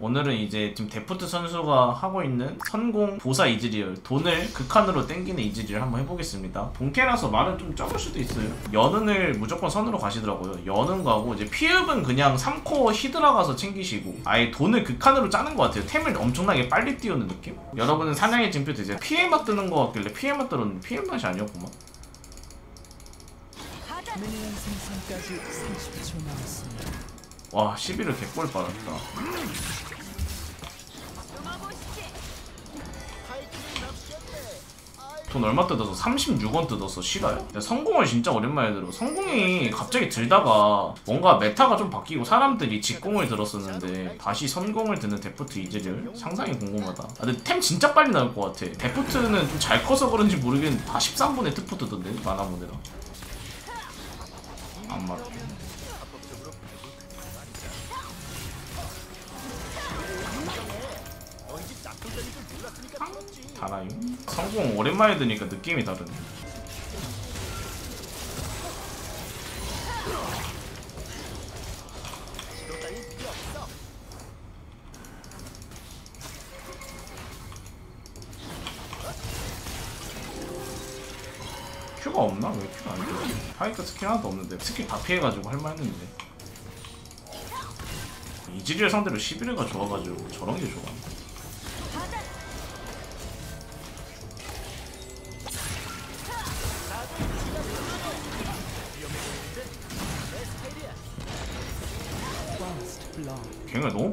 오늘은 이제 지금 데프트 선수가 하고 있는 선공 보사 이즈리얼 돈을 극한으로 땡기는 이즈리얼 한번 해보겠습니다. 본캐라서 말은 좀 적을 수도 있어요. 여눈을 무조건 선으로 가시더라고요. 여눈 가고 이제 피흡은 그냥 3코어 히드라 가서 챙기시고 아예 돈을 극한으로 짜는 것 같아요. 템을 엄청나게 빨리 띄우는 느낌? 여러분은 사냥의 징표 드세요. 피의 맛 뜨는 것 같길래 피의 맛 들었는데 피의 맛이 아니었구만. 미니언 생성까지 30초 남았습니다. 와 11을 개꿀 빨았다. 돈 얼마 뜯어서? 36원 뜯었어 싫어요? 선공을 진짜 오랜만에 들어. 선공이 갑자기 들다가 뭔가 메타가 좀 바뀌고 사람들이 직공을 들었었는데 다시 선공을 드는 데프트 이즈를 상당히 궁금하다. 아, 근데 템 진짜 빨리 나올 것 같아. 데프트는 좀 잘 커서 그런지 모르겠는데 다 13분에 트프 뜨던데 마나무네라 안 맞게 달아요 성공 오랜만에 드니까 느낌이 다르네 큐가 없나? 왜 큐가 안 돼? 파이크 스킬 하나도 없는데 스킬 다 피해가지고 할만 했는데 이즈리얼 상대로 11회가 좋아가지고 저런 게 좋아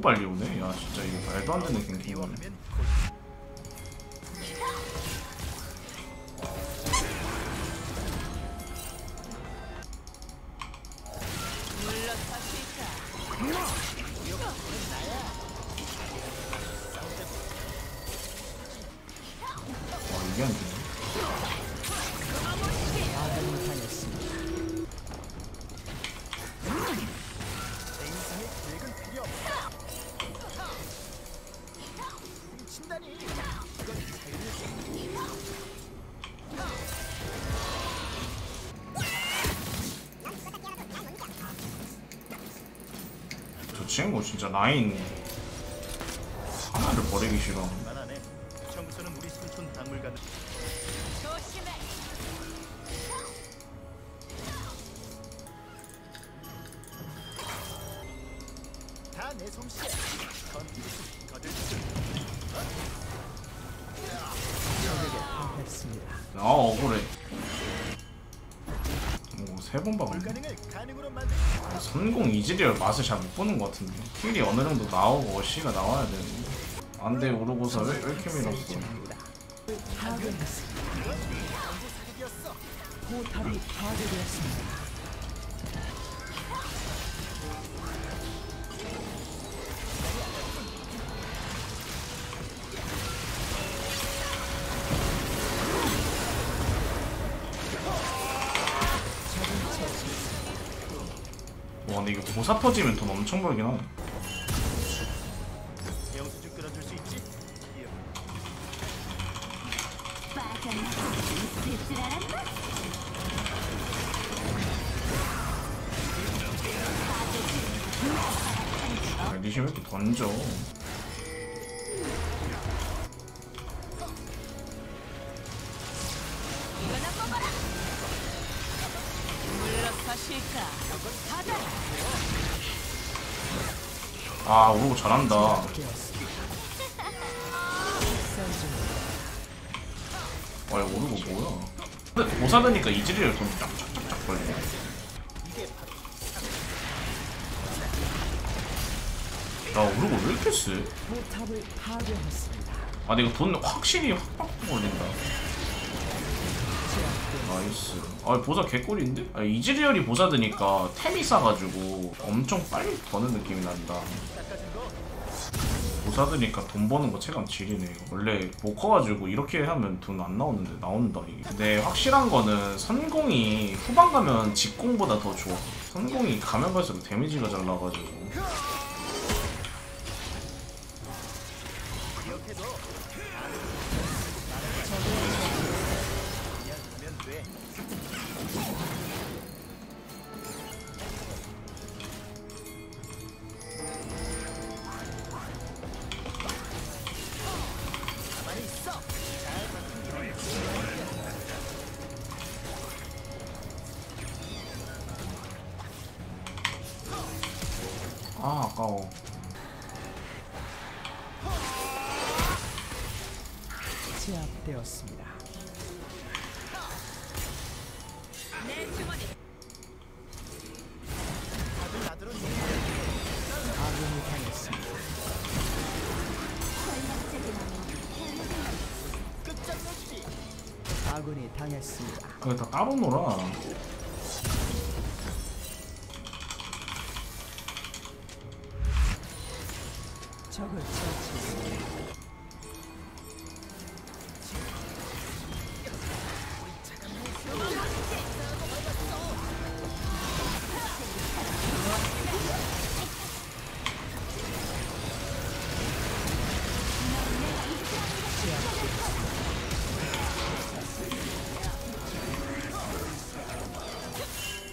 빨리 오네? 야 진짜 이거 말도 안 되는 ganking이네. 와 이게 안되 친구 진짜 라인 하나를 버리기 싫어. 아 억울해 오 불가능을 가능으로 만들. 선공 이즈리얼 맛을 잘 못 보는 것 같은데 킬이 어느 정도 나오고 어시가 나와야 되는데 안돼 오르고서 왜, 왜 이렇게 밀었어 파괴되었습니다. 이거 보사 터지면 돈 엄청 벌긴 하네. 아, 리시 왜 이렇게 던져? 아 오르고 잘한다. 와 이거 오르고 뭐야? 근데 보사 되니까 이즈리얼 돈 쫙쫙쫙쫙 벌리네. 야 오르고 왜 이렇게 파괴했습니다. 아 근데 이거 돈 확실히 확확 올린다 나이스. 아 보사 개꿀인데? 아, 이즈리얼이 보사 드니까 템이 싸가지고 엄청 빨리 버는 느낌이 난다. 보사 드니까 돈 버는 거 체감 지리네. 원래 못 커가지고 이렇게 하면 돈 안 나오는데 나온다 이게. 근데 확실한 거는 선공이 후반 가면 직공보다 더 좋아. 선공이 가면 갈수록 데미지가 잘 나가지고 아 아까워 제압되었습니다. 아군이 당했습니다. 끝장내주지. 아군이 당했습니다. 그게 다 따로 놀아 적을 처치했습니다.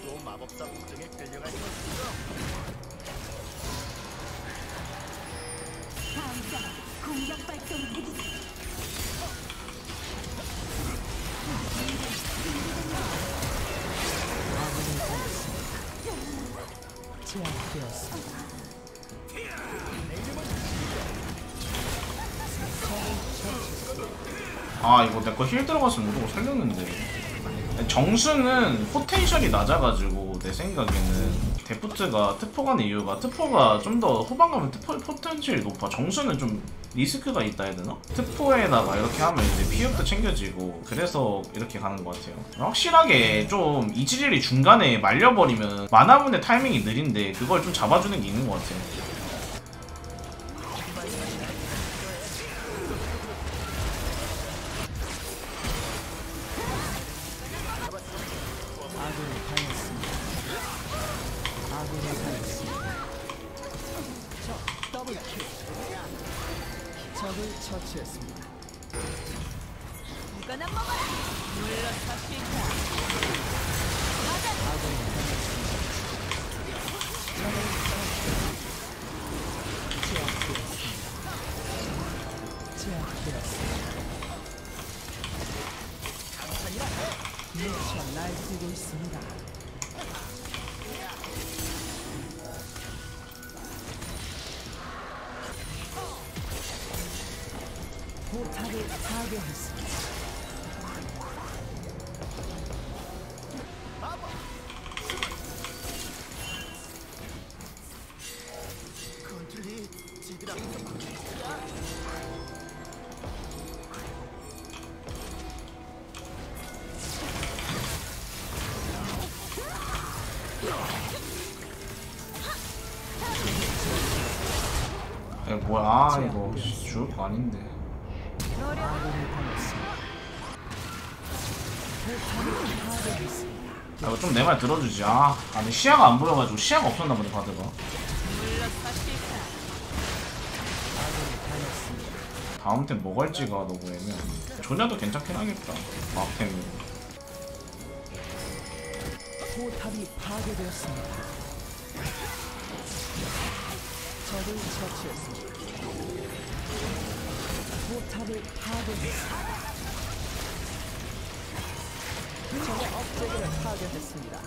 또 마법사 보정에 끌려갈 당했습니다. 아 이거 내거 heal 들어갔으면 무조건 살렸는데. 정수는 potential이 낮아가지고 내 생각에는 데프트가 가는 이유가 트포가 좀 더 후반 가면 트포 potential이 높아. 정수는 좀 리스크가 있다 해야 되나? 트포에다가 이렇게 하면 이제 피흡도 챙겨지고 그래서 이렇게 가는 것 같아요. 확실하게 좀 이즈리얼이 중간에 말려버리면 마나무네 타이밍이 느린데 그걸 좀 잡아주는 게 있는 것 같아요 처치했습니다. 이거나 먹어라 아군이 당했습니다. 제압되었습니다. 제압되었습니다. 미쳐 날뛰고 있습니다. 뭐야 아 이거. 거 아닌데 아, 이거 좀 내 말 들어주지. 아, 아니 시야가 안 보여가지고 시야가 없었나 보네 바드가. 다음 템 뭐 갈지가 너무 애매해. 조냐도 괜찮긴 하겠다. 막템이. 포탑이 파괴되었습니다. 적을 처치했습니다. 포탑을 파괴했습니다. 적의 업체계를 파괴했습니다.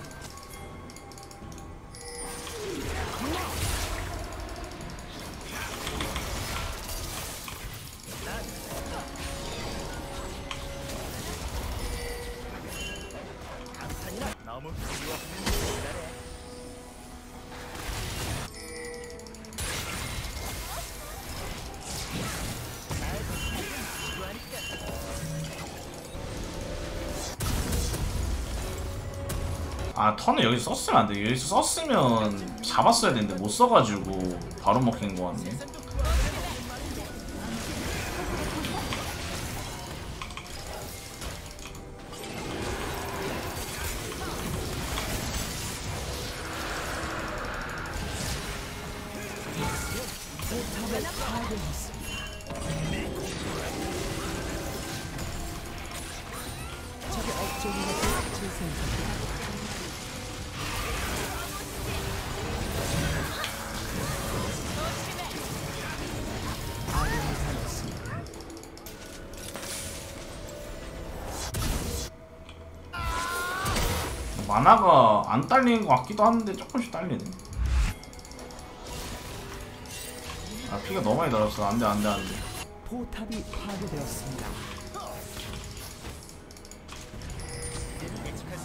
아 턴을 여기서 썼으면 안 돼. 여기서 썼으면 잡았어야 되는데 못 써가지고 바로 먹힌 거 같네. 만화가 안 딸리는 것 같기도 한데 조금씩 딸리네. 피가 너무 많이 달았어 안돼 안돼 안돼 포탑이 파괴되었습니다. 예측할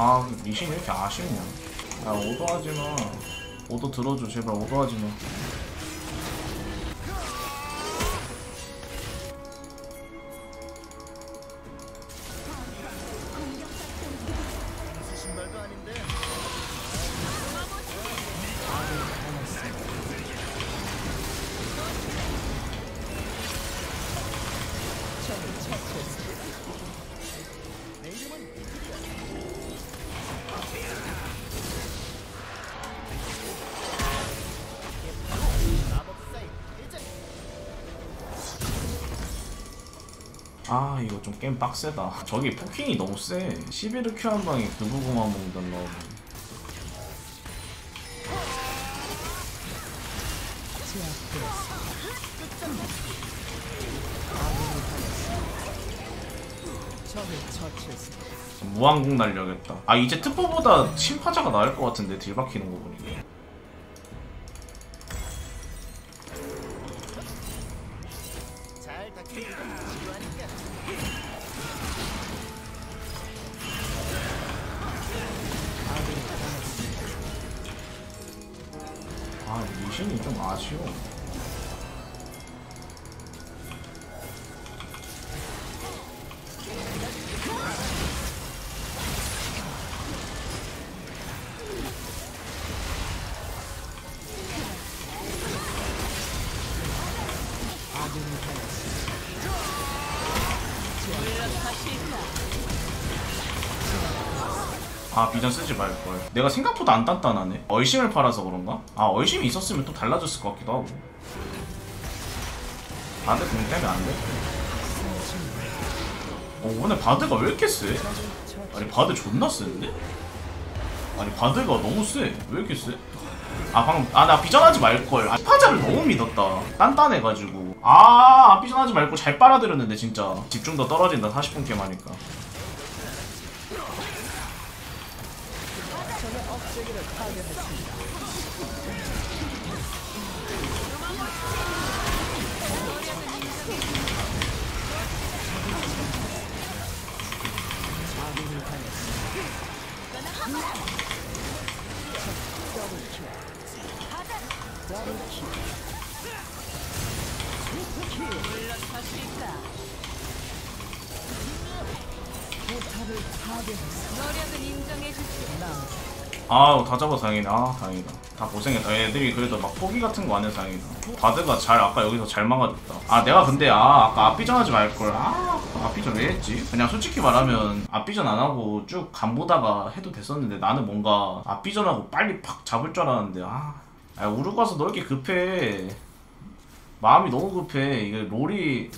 아왜 이렇게 아쉽냐? 야 오도하지마. 오도 들어줘 제발. 오도하지마 아 이거 좀 게임 빡세다. 저기 포킹이 너무 세. 11을 큐한 방에 그부고만 먹는단 너. 무한공 날려야겠다. 아 이제 트포보다 침파자가 나을 것 같은데 딜 박히는 거 보니까. 잘 리신이 좀 아쉬워 아 비전 쓰지 말걸 내가 생각보다 안 단단하네 얼심을 팔아서 그런가? 아 얼심이 있었으면 또 달라졌을 것 같기도 하고 바드 공 때문에 안 돼? 어 오늘 바드가 왜 이렇게 세? 아니 바드 존나 센데? 아니 바드가 너무 세. 왜 이렇게 세? 아 방금 아 나 비전하지 말걸 아 파자를 너무 믿었다 단단해가지고 아 비전하지 말고 잘 빨아들였는데 진짜 집중도 떨어진다 40분 게임 하니까 억제기를 파괴했습니다. 파괴했습니다. 노력은 인정해주지. 남 아우 다 잡아 다행이다. 아 다행이다. 다 고생했다. 애들이 그래도 막 포기 같은 거 안 해서 다행이다. 바드가 잘 아까 여기서 잘 막아줬다. 아 내가 근데 아 아까 앞비전 하지 말걸. 아 앞비전 왜 했지? 그냥 솔직히 말하면 앞비전 안 하고 쭉 간 보다가 해도 됐었는데 나는 뭔가 앞비전하고 빨리 팍 잡을 줄 알았는데 아, 아 우르가서 너 이렇게 급해. 마음이 너무 급해. 이게 롤이